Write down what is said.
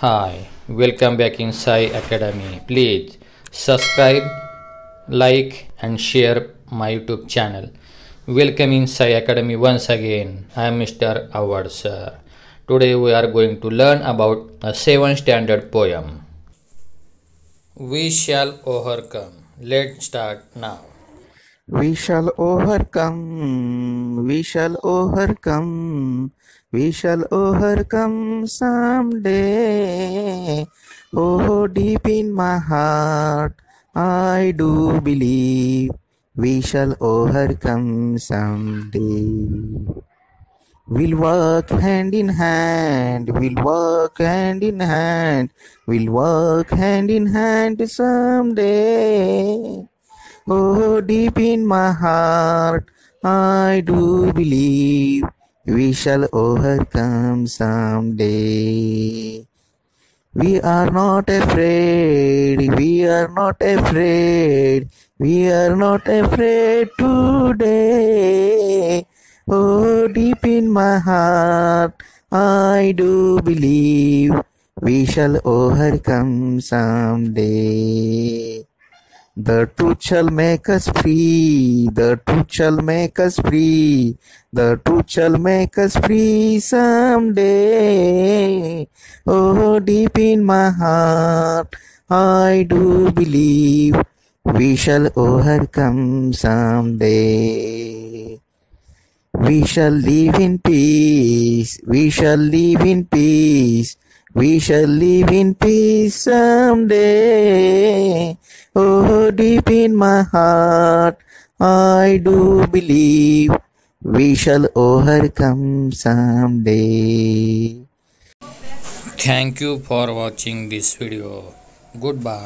Hi, welcome back in Sai Academy. Please subscribe, like, and share my YouTube channel. Welcome in Sai Academy once again. I am Mr. Awad sir. Today we are going to learn about a 7 standard poem. We shall overcome. Let's start now. We shall overcome, we shall overcome, we shall overcome someday. Oh, deep in my heart, I do believe we shall overcome someday. We'll work hand in hand, we'll work hand in hand, we'll work hand in hand someday. Oh, deep in my heart, I do believe we shall overcome someday. We are not afraid, we are not afraid, we are not afraid today. Oh, deep in my heart, I do believe we shall overcome someday. The truth shall make us free, the truth shall make us free, the truth shall make us free someday. Oh, deep in my heart, I do believe we shall overcome someday. We shall live in peace, we shall live in peace, we shall live in peace someday. Oh, deep in my heart, I do believe we shall overcome someday. Thank you for watching this video. Goodbye.